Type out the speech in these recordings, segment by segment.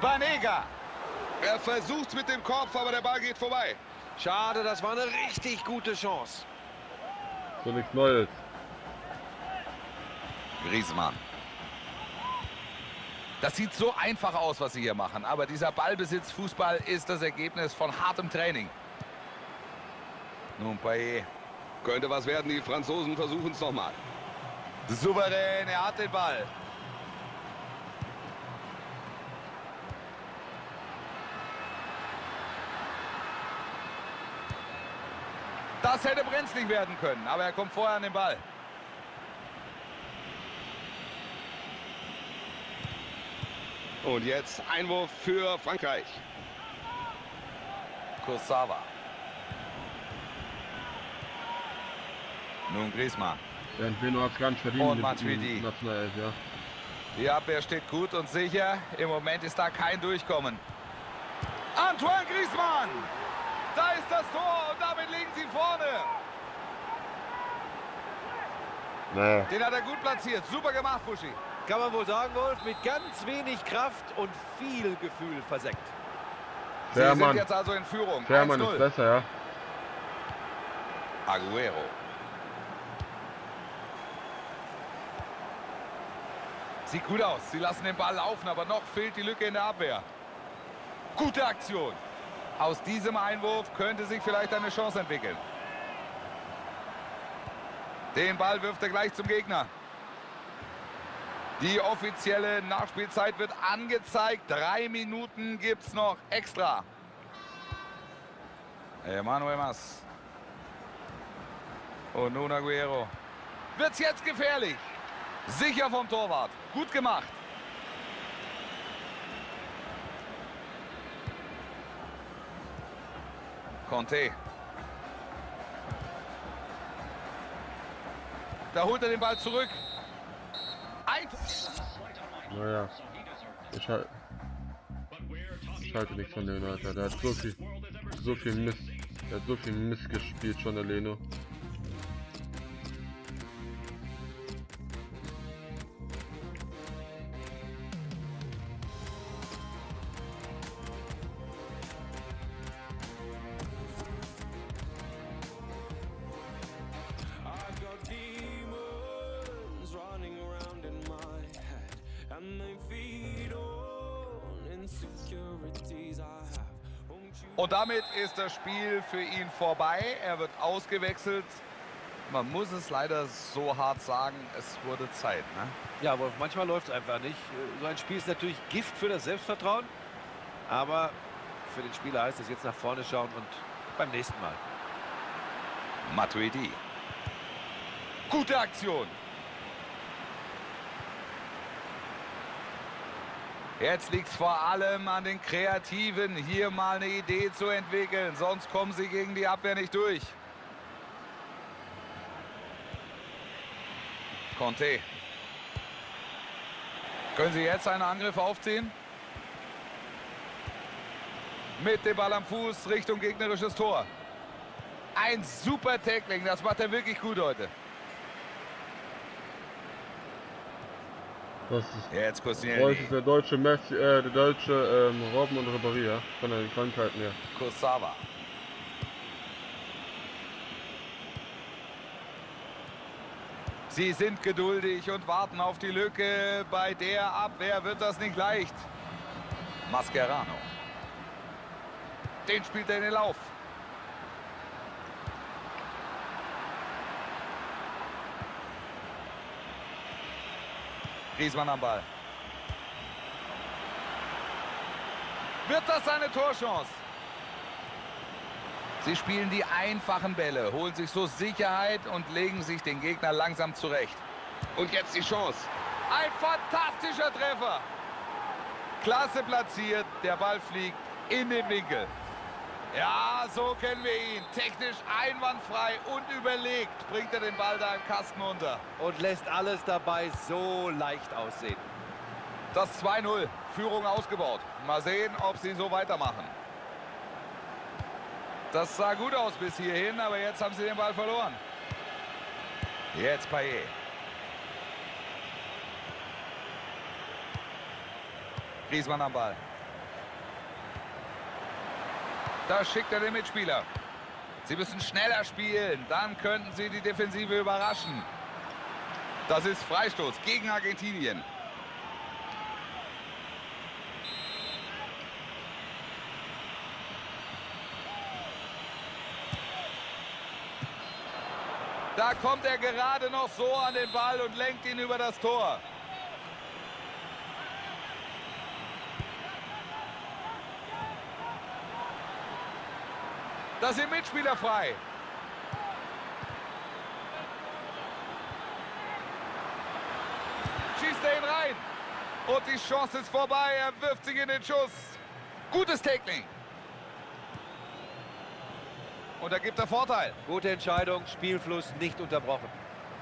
Banega. Er versucht mit dem Kopf, aber der Ball geht vorbei. Schade, das war eine richtig gute Chance. So nichts Neues. Griezmann. Das sieht so einfach aus, was sie hier machen. Aber dieser Ballbesitz-Fußball ist das Ergebnis von hartem Training. Nun, Payet. Könnte was werden, die Franzosen versuchen es nochmal. Souverän, er hat den Ball. Das hätte brenzlig werden können, aber er kommt vorher an den Ball. Und jetzt Einwurf für Frankreich. Kursawa. Nun Griezmann. Ja, es gar nicht verdient. Und Matuidi. ja. Die Abwehr steht gut und sicher. Im Moment ist da kein Durchkommen. Antoine Griezmann! Da ist das Tor und damit liegen sie vorne. Naja. Den hat er gut platziert. Super gemacht, Buschi. Kann man wohl sagen, Wolf, mit ganz wenig Kraft und viel Gefühl versenkt. Sie sind Fährmann. jetzt also in Führung. Fährmann ist 1-0. besser, ja. Aguero. Sieht gut aus. Sie lassen den Ball laufen, aber noch fehlt die Lücke in der Abwehr. Gute Aktion. Aus diesem Einwurf könnte sich vielleicht eine Chance entwickeln. Den Ball wirft er gleich zum Gegner. Die offizielle Nachspielzeit wird angezeigt. Drei Minuten gibt es noch extra. Emanuel Mas. Und nun Aguero. Wird's jetzt gefährlich. Sicher vom Torwart. Gut gemacht. Conte. Da holt er den Ball zurück. Ein Naja. Ich, halt, ich halte nichts von dem, Alter. Der hat so viel, so viel Mist. Der hat so viel Mist gespielt schon, der Leno. Und damit ist das Spiel für ihn vorbei. Er wird ausgewechselt. Man muss es leider so hart sagen, es wurde Zeit. Ne? Ja, Wolf, manchmal läuft es einfach nicht. So ein Spiel ist natürlich Gift für das Selbstvertrauen. Aber für den Spieler heißt es jetzt nach vorne schauen und beim nächsten Mal. Matuidi. Gute Aktion. Jetzt liegt es vor allem an den Kreativen, hier mal eine Idee zu entwickeln. Sonst kommen sie gegen die Abwehr nicht durch. Conte. Können sie jetzt einen Angriff aufziehen? Mit dem Ball am Fuß Richtung gegnerisches Tor. Ein super Tackling, das macht er wirklich gut heute. Das ist, Jetzt heute ist Koscielny, der deutsche Messi, äh, der deutsche ähm, Robben und ja. Von den Krankheiten her. Kursawa. Sie sind geduldig und warten auf die Lücke. Bei der Abwehr wird das nicht leicht. Mascherano. Den spielt er in den Lauf. Griezmann am Ball. Wird das seine Torchance? Sie spielen die einfachen Bälle, holen sich so Sicherheit und legen sich den Gegner langsam zurecht. Und jetzt die Chance. Ein fantastischer Treffer. Klasse platziert, der Ball fliegt in den Winkel. Ja, so kennen wir ihn. Technisch einwandfrei und überlegt bringt er den Ball da im Kasten unter. Und lässt alles dabei so leicht aussehen. Das 2-0, Führung ausgebaut. Mal sehen, ob sie so weitermachen. Das sah gut aus bis hierhin, aber jetzt haben sie den Ball verloren. Jetzt Payet. Griezmann am Ball. Da schickt er den Mitspieler. Sie müssen schneller spielen, dann könnten sie die Defensive überraschen. Das ist Freistoß gegen Argentinien. Da kommt er gerade noch so an den Ball und lenkt ihn über das Tor. Da sind Mitspieler frei. Schießt er ihn rein. Und die Chance ist vorbei. Er wirft sich in den Schuss. Gutes Tackling. Und da gibt er Vorteil. Gute Entscheidung, Spielfluss nicht unterbrochen.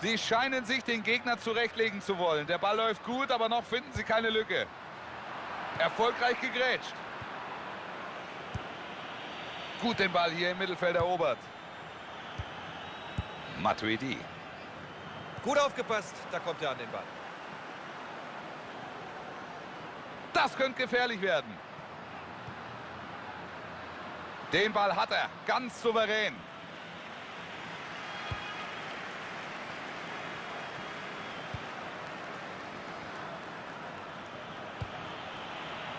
Sie scheinen sich den Gegner zurechtlegen zu wollen. Der Ball läuft gut, aber noch finden sie keine Lücke. Erfolgreich gegrätscht. Gut den Ball hier im Mittelfeld erobert. Matuidi. Gut aufgepasst, da kommt er an den Ball. Das könnte gefährlich werden. Den Ball hat er, ganz souverän.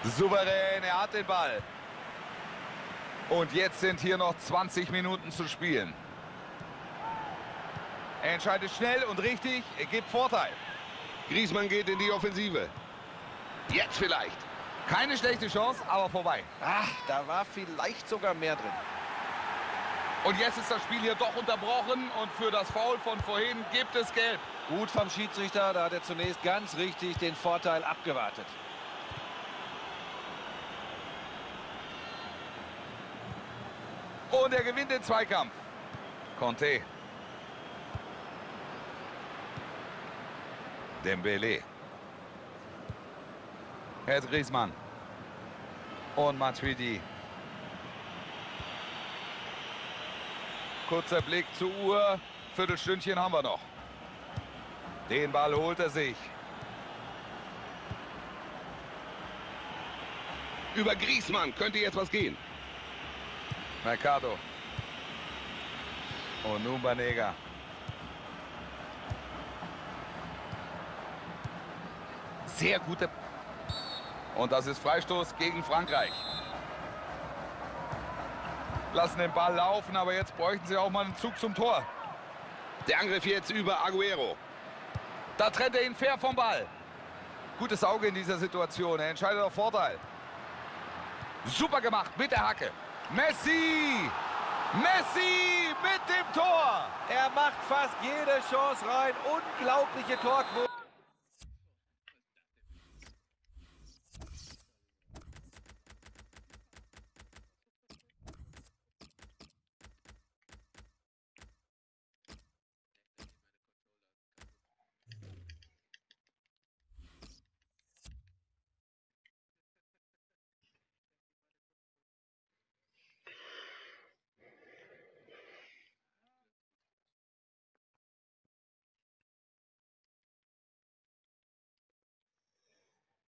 Souverän, er hat den Ball. Und jetzt sind hier noch 20 Minuten zu spielen. Er entscheidet schnell und richtig, er gibt Vorteil. Griezmann geht in die Offensive. Jetzt vielleicht. Keine schlechte Chance, aber vorbei. Ach, da war vielleicht sogar mehr drin. Und jetzt ist das Spiel hier doch unterbrochen und für das Foul von vorhin gibt es Gelb. Gut vom Schiedsrichter, da hat er zunächst ganz richtig den Vorteil abgewartet. Und er gewinnt den Zweikampf. Conte. Dembele. Herr Griezmann. Und Matuidi. Kurzer Blick zur Uhr. Viertelstündchen haben wir noch. Den Ball holt er sich. Über Griezmann könnte jetzt was gehen. Mercado. Und nun Banega. Sehr gute... Und das ist Freistoß gegen Frankreich. Lassen den Ball laufen, aber jetzt bräuchten sie auch mal einen Zug zum Tor. Der Angriff jetzt über Aguero. Da trennt er ihn fair vom Ball. Gutes Auge in dieser Situation. Er entscheidet auf Vorteil. Super gemacht mit der Hacke. Messi! Messi mit dem Tor! Er macht fast jede Chance rein. Unglaubliche Torquote.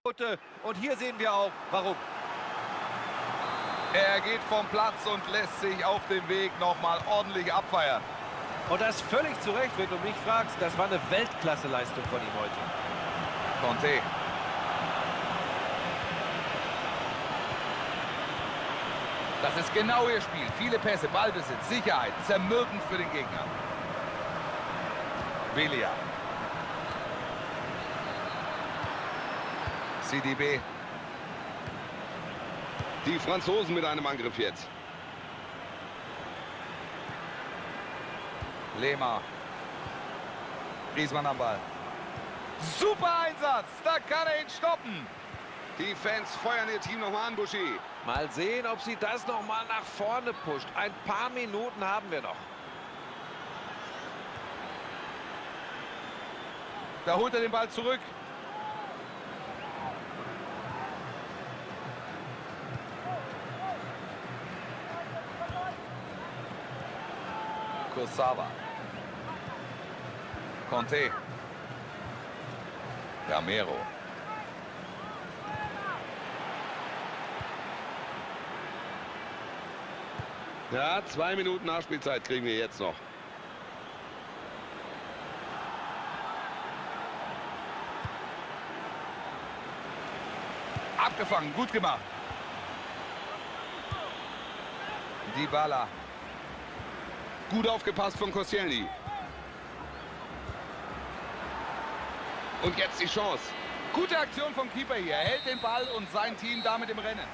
Und hier sehen wir auch, warum. Er geht vom Platz und lässt sich auf dem Weg nochmal ordentlich abfeiern. Und das völlig zu Recht, wenn du mich fragst. Das war eine Weltklasse-Leistung von ihm heute. Conte. Das ist genau ihr Spiel. Viele Pässe, Ballbesitz, Sicherheit, zermürbend für den Gegner. Belia. CDB. Die Franzosen mit einem Angriff jetzt. Lehmer. Griezmann am Ball. Super Einsatz. Da kann er ihn stoppen. Die Fans feuern ihr Team nochmal an, Buschi. Mal sehen, ob sie das noch mal nach vorne pusht. Ein paar Minuten haben wir noch. Da holt er den Ball zurück. Kursawa. Conte. Gamero. Ja, zwei Minuten Nachspielzeit kriegen wir jetzt noch. Abgefangen, gut gemacht. Dybala. Gut aufgepasst von Koscielny. Und jetzt die Chance. Gute Aktion vom Keeper hier. Er hält den Ball und sein Team damit im Rennen.